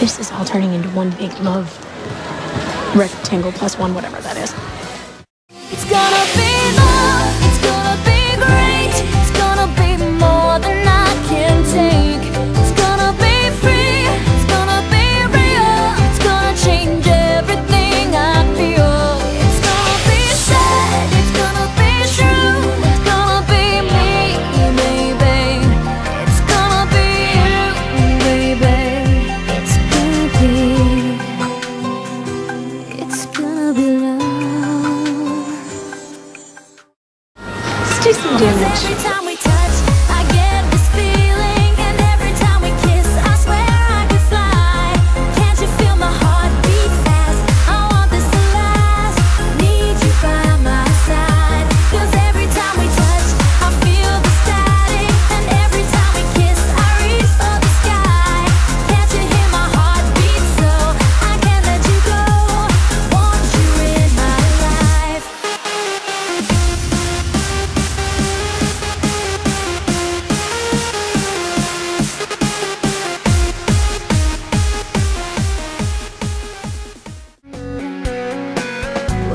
This is all turning into one big love rectangle plus one, whatever that is. do some damage.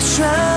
try.